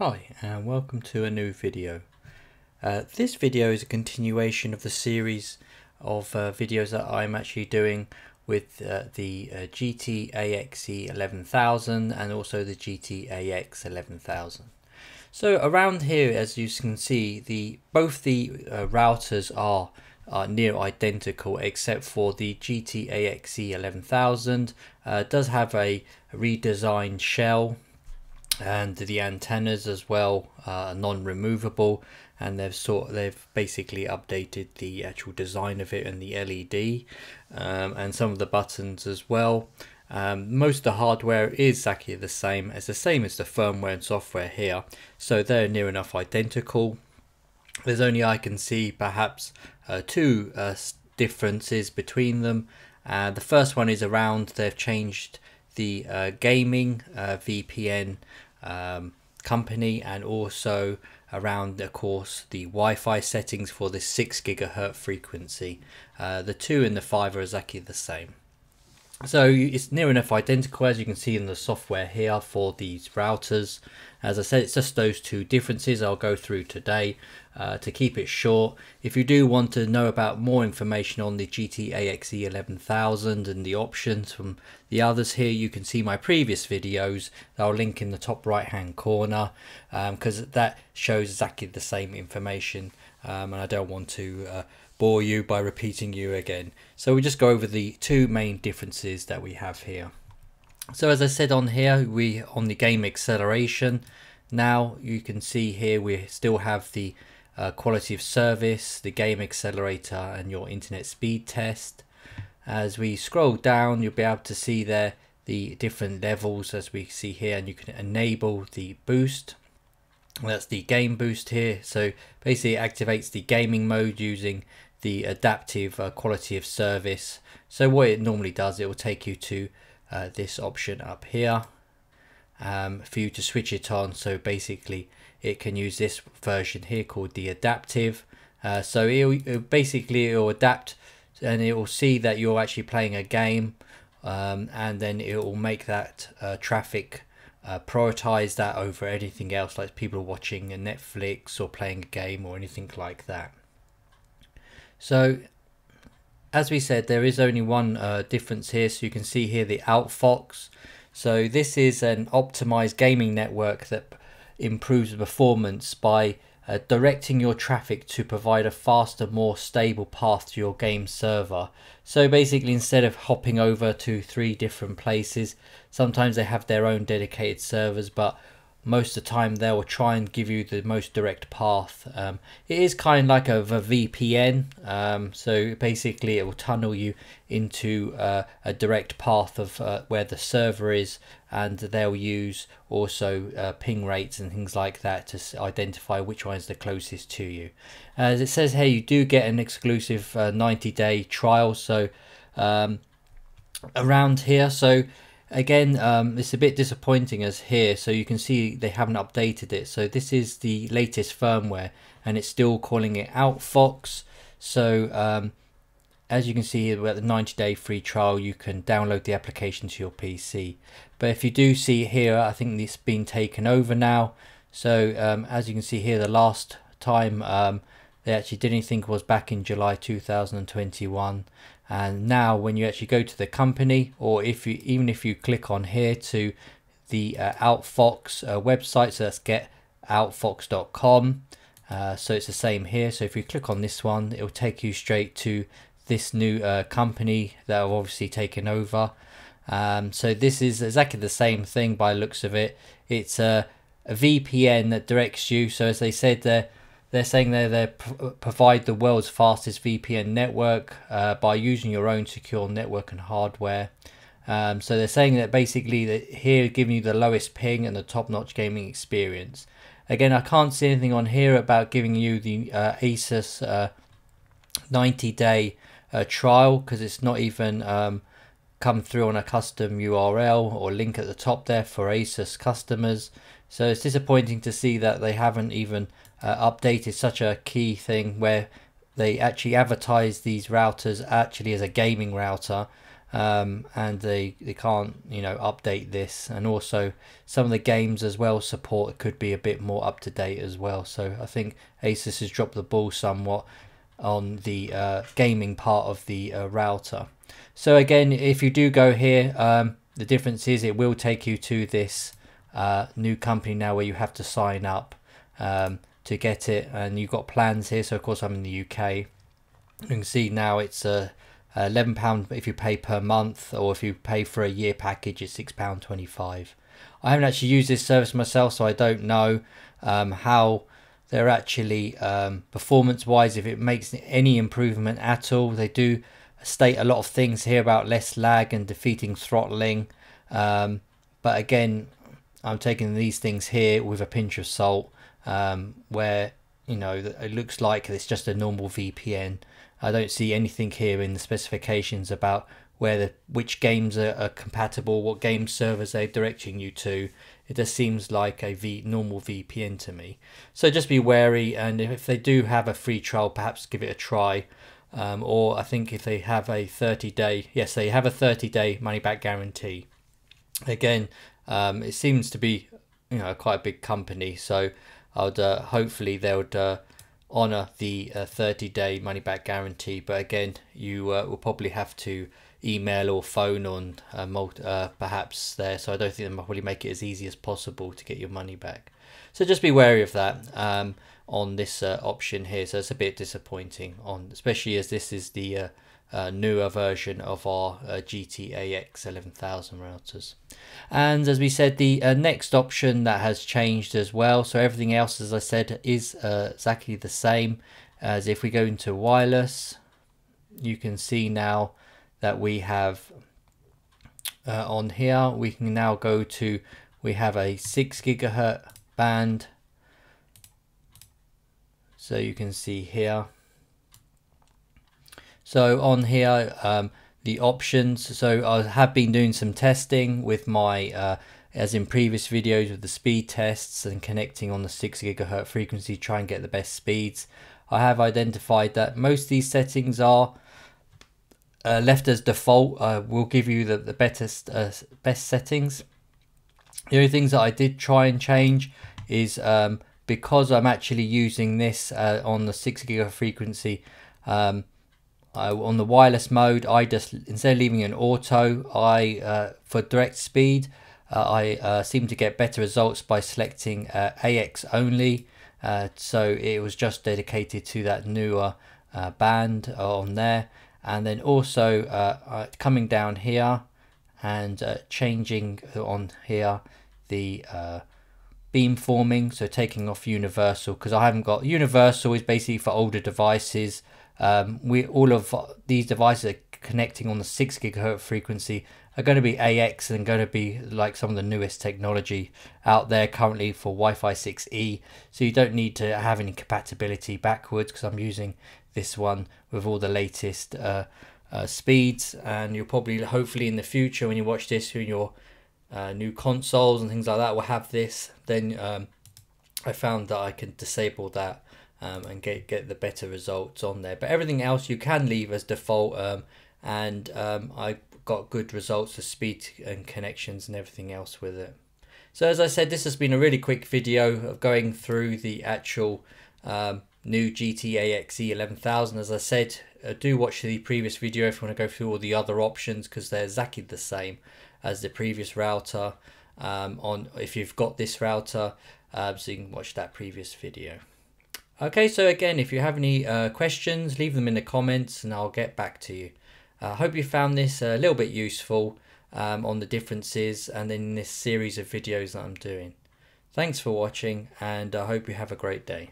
Hi and welcome to a new video. Uh, this video is a continuation of the series of uh, videos that I'm actually doing with uh, the uh, GT-AXE 11000 and also the GT-AX 11000. So around here as you can see the both the uh, routers are are near identical except for the GT-AXE 11000 uh, does have a redesigned shell and the antennas as well are non-removable and they've sort they've basically updated the actual design of it and the LED um, and some of the buttons as well. Um, most of the hardware is exactly the same as the same as the firmware and software here so they're near enough identical. There's only I can see perhaps uh, two uh, differences between them. Uh, the first one is around they've changed the uh, gaming uh, VPN um, company and also around of course the Wi-Fi settings for the 6 gigahertz frequency. Uh, the 2 and the 5 are exactly the same. So it's near enough identical as you can see in the software here for these routers. As I said, it's just those two differences I'll go through today uh, to keep it short. If you do want to know about more information on the GT-AXE 11000 and the options from the others here, you can see my previous videos. I'll link in the top right hand corner because um, that shows exactly the same information um, and I don't want to uh, bore you by repeating you again. So we just go over the two main differences that we have here. So as I said on here, we on the game acceleration. Now you can see here we still have the uh, quality of service, the game accelerator and your internet speed test. As we scroll down, you'll be able to see there the different levels as we see here and you can enable the boost that's the game boost here so basically it activates the gaming mode using the adaptive uh, quality of service. So what it normally does, it will take you to uh, this option up here um, for you to switch it on. So basically it can use this version here called the adaptive. Uh, so it basically it will adapt and it will see that you're actually playing a game um, and then it will make that uh, traffic uh, prioritize that over anything else like people watching a Netflix or playing a game or anything like that. So as we said, there is only one uh, difference here. So you can see here the Outfox. So this is an optimized gaming network that improves performance by uh, directing your traffic to provide a faster, more stable path to your game server. So basically, instead of hopping over to three different places, sometimes they have their own dedicated servers, but most of the time they will try and give you the most direct path. Um, it is kind of like a, a VPN, um, so basically it will tunnel you into uh, a direct path of uh, where the server is, and they'll use also uh, ping rates and things like that to identify which one is the closest to you. As it says here, you do get an exclusive 90-day uh, trial, so um, around here, so Again, um, it's a bit disappointing as here, so you can see they haven't updated it. So this is the latest firmware, and it's still calling it Outfox. So um, as you can see here, at the 90 day free trial, you can download the application to your PC. But if you do see here, I think it's been taken over now. So um, as you can see here, the last time um, they actually did anything was back in July 2021 and now when you actually go to the company or if you even if you click on here to the uh, Outfox uh, website so let's get outfox.com uh, so it's the same here. So if you click on this one it will take you straight to this new uh, company that have obviously taken over. Um, so this is exactly the same thing by looks of it. It's a, a VPN that directs you. So as they said there they're saying they they provide the world's fastest VPN network uh, by using your own secure network and hardware. Um, so they're saying that basically that here giving you the lowest ping and the top-notch gaming experience. Again, I can't see anything on here about giving you the uh, Asus 90-day uh, uh, trial because it's not even um, come through on a custom URL or link at the top there for Asus customers. So it's disappointing to see that they haven't even uh, is such a key thing where they actually advertise these routers actually as a gaming router um, and they, they can't you know update this. And also some of the games as well support could be a bit more up to date as well. So I think Asus has dropped the ball somewhat on the uh, gaming part of the uh, router. So again if you do go here um, the difference is it will take you to this uh, new company now where you have to sign up. Um, to get it and you've got plans here. So of course I'm in the UK you can see now it's a uh, £11 if you pay per month or if you pay for a year package it's £6.25 I haven't actually used this service myself so I don't know um, how they're actually um, performance wise if it makes any improvement at all. They do state a lot of things here about less lag and defeating throttling. Um, but again I'm taking these things here with a pinch of salt um, where you know it looks like it's just a normal VPN I don't see anything here in the specifications about where the which games are, are compatible, what game servers they're directing you to. It just seems like a v, normal VPN to me. So just be wary, and if they do have a free trial, perhaps give it a try. Um, or I think if they have a 30 day, yes, they have a 30 day money back guarantee. Again, um, it seems to be you know quite a big company, so I'd uh, hopefully they would uh, honor the uh, 30 day money back guarantee. But again you uh, will probably have to email or phone on uh, uh, perhaps there. So I don't think they'll probably make it as easy as possible to get your money back. So just be wary of that um, on this uh, option here. So it's a bit disappointing on especially as this is the uh, newer version of our uh, GT-AX 11000 routers. And as we said, the uh, next option that has changed as well. So everything else, as I said, is uh, exactly the same as if we go into wireless. You can see now that we have uh, on here, we can now go to, we have a 6 gigahertz band. So you can see here so on here, um, the options. So I have been doing some testing with my, uh, as in previous videos with the speed tests and connecting on the 6 gigahertz frequency, try and get the best speeds. I have identified that most of these settings are uh, left as default. Uh, will give you the, the best, uh, best settings. The only things that I did try and change is um, because I'm actually using this uh, on the 6 gigahertz frequency, um, uh, on the wireless mode, I just instead of leaving an auto, I uh, for direct speed, uh, I uh, seem to get better results by selecting uh, AX only. Uh, so it was just dedicated to that newer band on there, and then also coming down here and changing on here the beam forming so taking off universal because I haven't got universal is basically for older devices um, we all of these devices are connecting on the 6 gigahertz frequency are going to be AX and going to be like some of the newest technology out there currently for Wi-Fi 6E. So you don't need to have any compatibility backwards because I'm using this one with all the latest uh, uh, speeds. And you'll probably, hopefully in the future when you watch this in your uh, new consoles and things like that will have this. Then um, I found that I can disable that um, and get, get the better results on there. But everything else you can leave as default um, and um, I got good results for speed and connections and everything else with it. So as I said, this has been a really quick video of going through the actual um, new GT-AXE 11000. As I said, uh, do watch the previous video if you want to go through all the other options because they're exactly the same as the previous router um, on if you've got this router uh, so you can watch that previous video. Okay, so again, if you have any uh, questions, leave them in the comments and I'll get back to you. I uh, hope you found this a little bit useful um, on the differences and in this series of videos that I'm doing. Thanks for watching and I hope you have a great day.